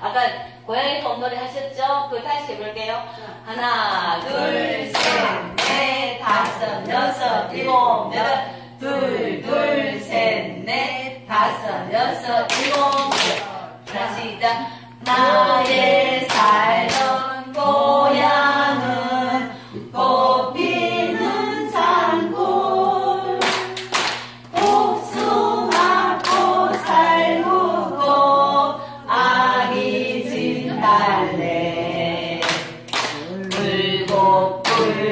아까 고양이 봄놀이 하셨죠? 그거 다시 해볼게요. 하나, 둘, 셋, 넷, 다섯, 여섯, 일곱, 여덟, 둘, 둘, 셋, 넷, 다섯, 여섯, 일곱, 여덟. 다시 시작. 나의 삶.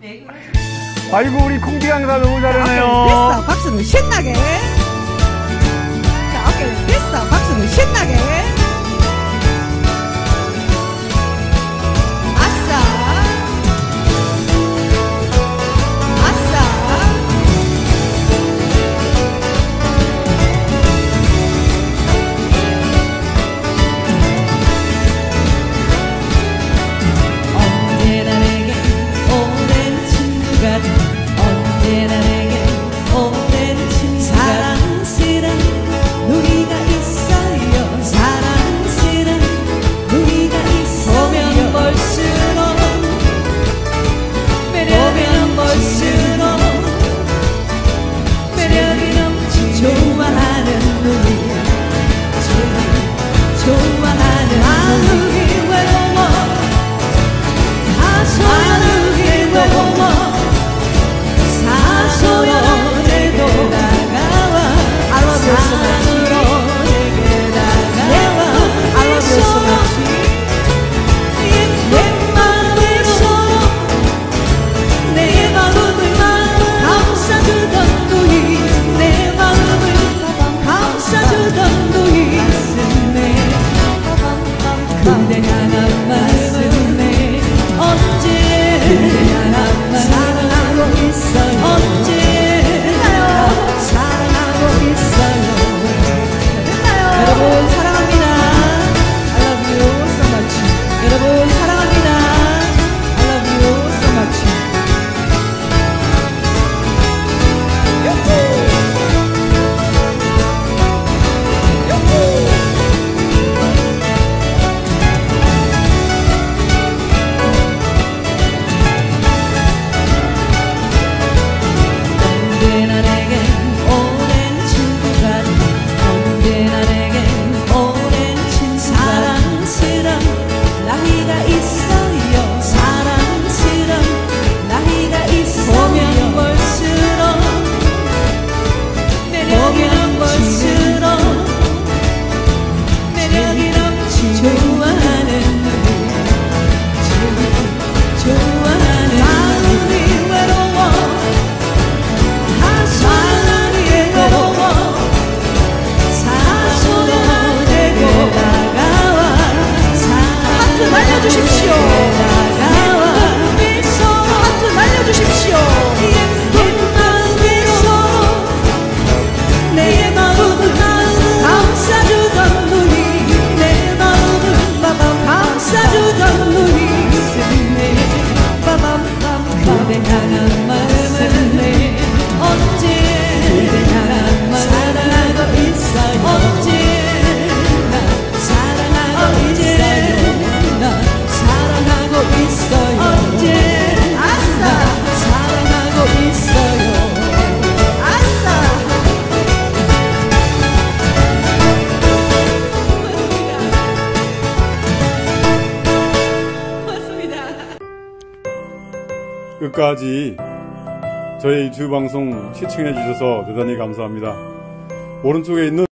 네, 아이고 우리 콩디 강사 너무 잘하네요. 됐어 박수는 신나게. 자 어깨를 됐어 박수는 신나게. 보면 볼수록 내 끝까지 저희 유튜브 방송 시청해 주셔서 대단히 감사합니다. 오른쪽에 있는